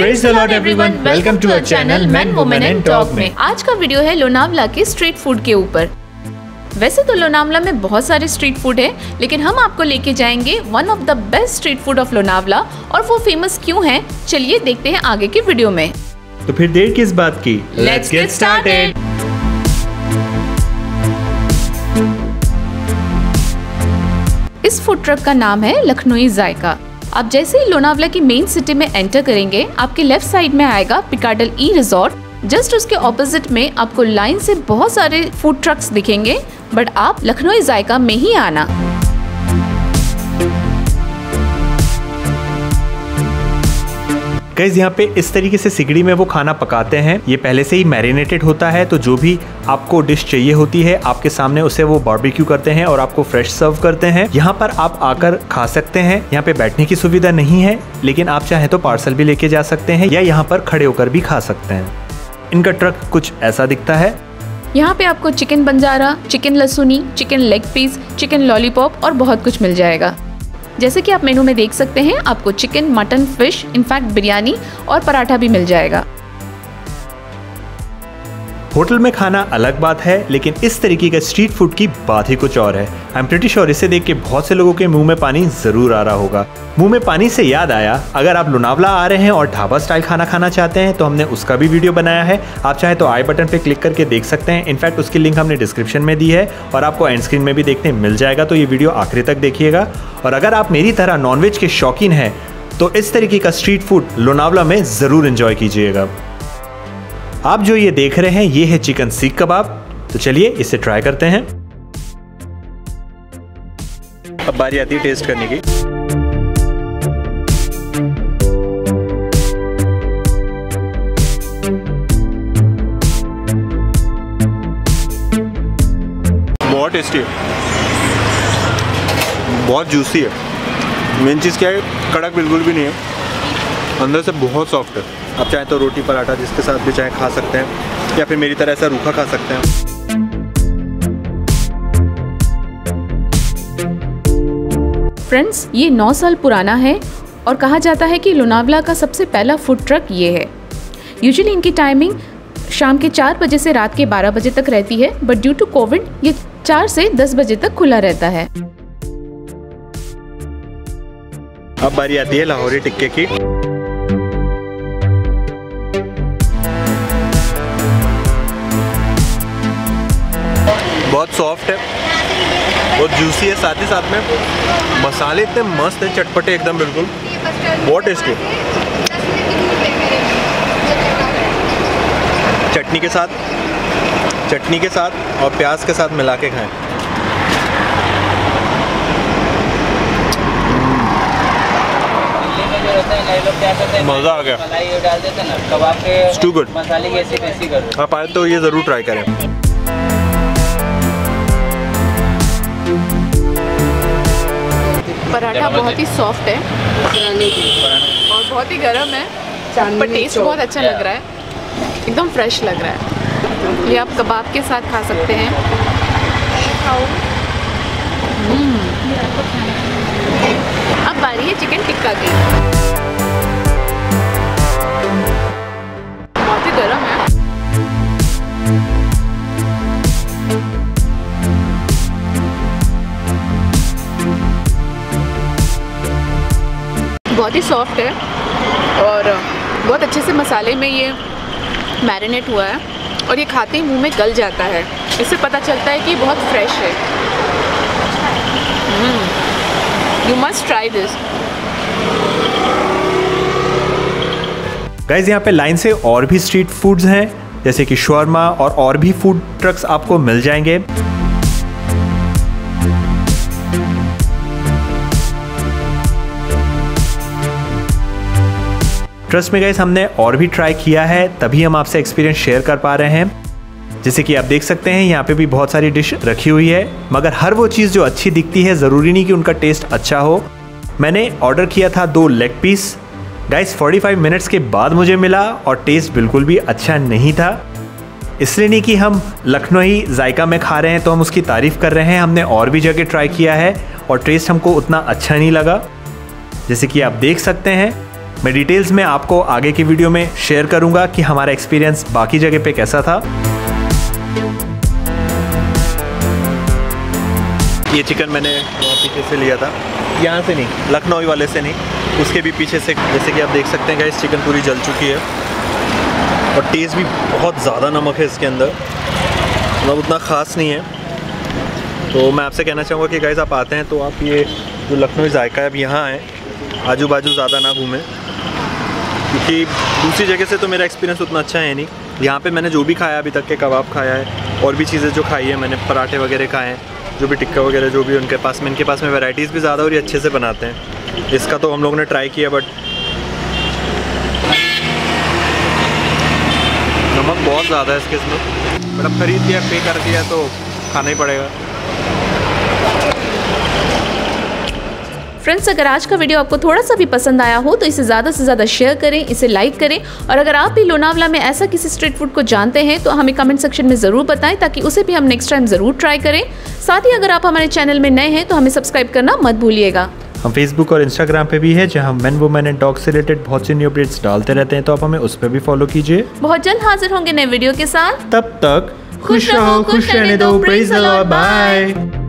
Praise the Lord everyone. Welcome to our channel Men, Women and Talk में। आज का video है लोनावला के स्ट्रीट फ़ूड के ऊपर वैसे तो लोनावला में बहुत सारे स्ट्रीट फ़ूड है लेकिन हम आपको लेके जाएँगे one of the best street food of Lonavala और वो फ़ेमस क्यों है चलिए देखते हैं आगे के वीडियो में तो फिर देर किस बात की Let's get started. इस फ़ूड ट्रक का नाम है लखनऊ जायका आप जैसे ही लोनावला की मेन सिटी में एंटर करेंगे, आपके लेफ़्ट साइड में आएगा पिकाडल ई रिजॉर्ट जस्ट उसके ऑपोजिट में आपको लाइन से बहुत सारे फ़ूड ट्रक्स दिखेंगे बट आप लखनऊ जायका में ही आना। गाइज़ यहाँ पे इस तरीके से सिगड़ी में वो खाना पकाते हैं। ये पहले से ही मैरिनेटेड होता है तो जो भी आपको डिश चाहिए होती है, आपके सामने उसे वो बारबेक्यू करते हैं और आपको फ्रेश सर्व करते हैं। यहाँ पर आप आकर खा सकते हैं। यहाँ पे बैठने की सुविधा नहीं है, लेकिन आप चाहे तो पार्सल भी लेके जा सकते हैं या यहाँ पर खड़े होकर भी खा सकते हैं। इनका ट्रक कुछ ऐसा दिखता है। यहाँ पे आपको chicken Banjara, chicken lasuni chicken leg piece chicken lollipop और बहुत कुछ मिल जाएगा। जैसे कि आप मेनू में देख सकते हैं, आपको chicken, mutton, fish in fact biryani और पराठा भी मिल जाएगा। होटल में खाना अलग बात है, लेकिन इस तरीके का स्ट्रीट फ़ूड की बात ही कुछ और है। आई एम प्रिटी श्योर इसे देख के बहुत से लोगों के मुँह में पानी ज़रूर आ रहा होगा। मुँह में पानी से याद आया, अगर आप लोनावला आ रहे हैं और ढाबा स्टाइल खाना खाना चाहते हैं तो हमने उसका भी वीडियो बनाया है। आप चाहे तो आई बटन पे क्लिक करके देख सकते हैं। इनफैक्ट उसकी लिंक हमने डिस्क्रिप्शन में दी है और आपको एंड स्क्रीन में भी देखने मिल जाएगा तो ये वीडियो आखिरी तक देखिएगा। और अगर आप मेरी तरह नॉनवेज के शौकीन हैं तो इस तरीके का स्ट्रीट फ़ूड लोनावला में ज़रूर इंजॉय कीजिएगा। आप जो ये देख रहे हैं, ये है चिकन सीख कबाब। तो चलिए इसे ट्राई करते हैं। अब बारी आती है टेस्ट करने की। बहुत टेस्टी है। बहुत जूसी है। मेन चीज़ क्या है, कड़क बिल्कुल भी नहीं है। अंदर से बहुत सॉफ्ट है। आप चाहें तो रोटी पराठा जिसके साथ भी चाहे खा सकते हैं, या फिर मेरी तरह ऐसा रूखा खा सकते हैं। फ्रेंड्स ये नौ साल पुराना है और कहा जाता है कि लोनावला का सबसे पहला फ़ूड ट्रक ये है। यूजुअली इनकी टाइमिंग शाम के चार बजे से रात के बारह बजे तक रहती है बट ड्यू टू कोविड ये चार से दस बजे तक खुला रहता है। अब बारी आती है लाहौरी टिक्के की। बहुत सॉफ्ट है। बहुत जूसी है साथ ही साथ में मसाले इतने मस्त हैं चटपटे एकदम बिल्कुल। बहुत टेस्टी चटनी के साथ चटनी के साथ और प्याज के साथ मिला के खाएँ। मज़ा आ गया। ऐसी टेस्टी आप आए तो ये ज़रूर ट्राई करें। पराठा बहुत ही सॉफ्ट है। और बहुत ही गर्म है। पर टेस्ट बहुत अच्छा लग रहा है। एकदम फ्रेश लग रहा है। ये आप कबाब के साथ खा सकते हैं। अब अब रही है चिकन टिक्का की। बहुत ही सॉफ्ट है और बहुत अच्छे से मसाले में ये मैरिनेट हुआ है और ये खाते ही मुँह में गल जाता है। इससे पता चलता है कि बहुत फ्रेश है। You must try this guys यहाँ पे लाइन से और भी स्ट्रीट फूड्स हैं, जैसे कि शर्मा और और भी फ़ूड ट्रक्स आपको मिल जाएँगे। ट्रस्ट में गाइज़ हमने और भी ट्राई किया है, तभी हम आपसे एक्सपीरियंस शेयर कर पा रहे हैं। जैसे कि आप देख सकते हैं, यहाँ पे भी बहुत सारी डिश रखी हुई है, मगर हर वो चीज़ जो अच्छी दिखती है, ज़रूरी नहीं कि उनका टेस्ट अच्छा हो। मैंने ऑर्डर किया था दो लेग पीस गाइस 45 मिनट्स के बाद मुझे मिला और टेस्ट बिल्कुल भी अच्छा नहीं था। इसलिए नहीं कि हम लखनऊ जायका में खा रहे हैं तो हम उसकी तारीफ़ कर रहे हैं, हमने और भी जगह ट्राई किया है और टेस्ट हमको उतना अच्छा नहीं लगा। जैसे कि आप देख सकते हैं मैं डिटेल्स में आपको आगे की वीडियो में शेयर करूँगा कि हमारा एक्सपीरियंस बाकी जगह पे कैसा था। ये चिकन मैंने पीछे से लिया था। यहाँ से नहीं, लखनऊ वाले से नहीं, उसके भी पीछे से, जैसे कि आप देख सकते हैं इस चिकन पूरी जल चुकी है। और टेस्ट भी बहुत ज़्यादा नमक है इसके अंदर। मतलब उतना ख़ास नहीं है। तो मैं आपसे कहना चाहूँगा कि गाइज़ आप आते हैं तो आप ये जो लखनऊ जायका है, अब यहाँ आएँ। आजू बाजू ज़्यादा ना घूमें। क्योंकि दूसरी जगह से तो मेरा एक्सपीरियंस उतना अच्छा है नहीं। यहाँ पे मैंने जो भी खाया अभी तक के, कबाब खाया है, और भी चीज़ें जो खाई है मैंने, पराठे वगैरह खाए हैं, जो भी टिक्का वगैरह, जो भी उनके पास में, इनके पास में वैरायटीज़ भी ज़्यादा और ये अच्छे से बनाते हैं। इसका तो हम लोगों ने ट्राई किया बट नमक बहुत ज़्यादा है इसके इसमें। बट अब ख़रीद दिया पे कर दिया तो खाना ही पड़ेगा। फ्रेंड्स अगर आज का वीडियो आपको थोड़ा सा भी पसंद आया हो तो इसे ज़्यादा से ज़्यादा शेयर करें इसे लाइक करें। और अगर आप भी लोनावला में ऐसा किसी स्ट्रीट फ़ूड को जानते हैं तो हमें कमेंट सेक्शन में ज़रूर बताएँ ताकि उसे भी हम नेक्स्ट टाइम ज़रूर ट्राई करें। साथ ही अगर आप हमारे चैनल में नए हैं तो हमें सब्सक्राइब करना मत भूलिएगा। हम फेसबुक और इंस्टाग्राम पे भी है जहाँ मैन वुमेन एंड डॉग से रिलेटेड बहुत सी न्यू अपडेट्स डालते रहते हैं तो आप हमें उस पर भी फॉलो कीजिए। बहुत जल्द हाजिर होंगे नए वीडियो के साथ। तब तक खुश रहो, खुश रहने दो, बाय